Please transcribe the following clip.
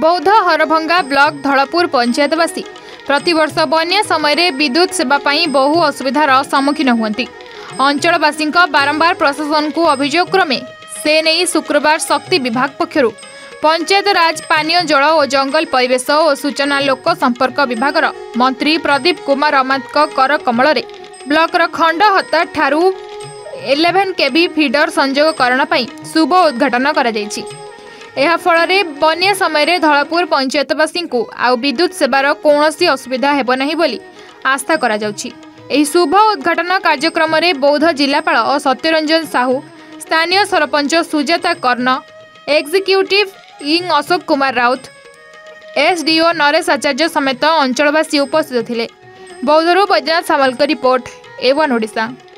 बौद्ध हरभंगा ब्लक धलपुर पंचायतवासी प्रती वर्ष बन्या समयले विद्युत सेवाप बहु असुविधार सम्मुखीन हुँदै अञ्चलवासी बारम्बार प्रशासनको अभियोग क्रमेस शुक्रवार शक्ति विभाग पक्ष पञ्चायतराज पानीय जल जङ्गल परिवेश सूचना लोकसम्पर्क विभाग र मन्त्री प्रदीप कुमार कर कमल ब्लक ठारू खहता ठुलेभेन केवि फिडर संयोकरण शुभ उद्घाटन गरि ଏହାଫଳରେ ବନ୍ୟା ସମୟରେ ଧଳପୁର ପଞ୍ଚାୟତବାସୀଙ୍କୁ ଆଉ ବିଦ୍ୟୁତ୍ ସେବାର କୌଣସି ଅସୁବିଧା ହେବ ନାହିଁ ବୋଲି ଆସ୍ଥା କରାଯାଉଛି ଏହି ଶୁଭ ଉଦ୍ଘାଟନ କାର୍ଯ୍ୟକ୍ରମରେ ବୌଦ୍ଧ ଜିଲ୍ଲାପାଳ ଓ ସତ୍ୟରଞ୍ଜନ ସାହୁ ସ୍ଥାନୀୟ ସରପଞ୍ଚ ସୁଜାତା କର୍ଣ୍ଣ ଏକ୍ଜିକ୍ୟୁଟିଭ୍ ଇଂ ଅଶୋକ କୁମାର ରାଉତ ଏସ୍ଡିଓ ନରେଶ ଆଚାର୍ଯ୍ୟ ସମେତ ଅଞ୍ଚଳବାସୀ ଉପସ୍ଥିତ ଥିଲେ ବୌଦ୍ଧରୁ ବୈଦ୍ୟନାଥ ସାମଲଙ୍କ ରିପୋର୍ଟ ଏ ଓଡ଼ିଶା